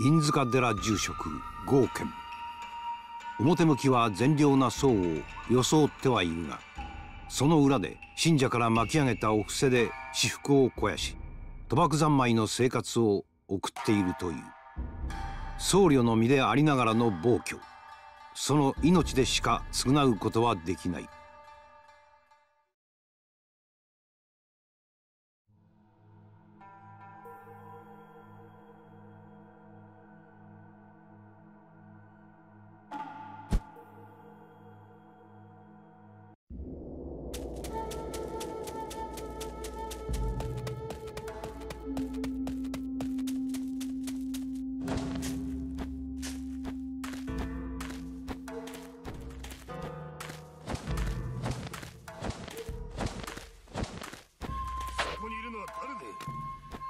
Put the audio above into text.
印塚寺住職豪賢表向きは善良な僧を装ってはいるがその裏で信者から巻き上げたお布施で私腹を肥やし賭博三昧の生活を送っているという。僧侶の身でありながらの暴挙。その命でしか償うことはできない。は誰だ